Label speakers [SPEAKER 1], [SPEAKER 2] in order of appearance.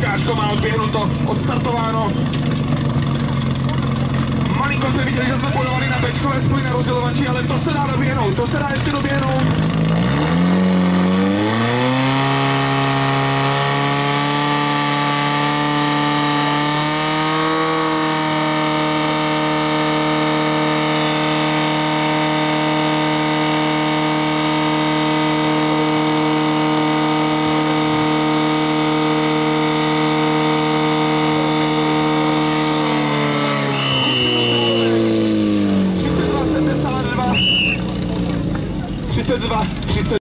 [SPEAKER 1] Kráčko má odběhnuto, odstartováno. Malinko jsme viděli, že jsme bojovali na bečkové spoji na rozdělovači, ale to se dá doběhnout, to se dá ještě doběhnout. J'ai de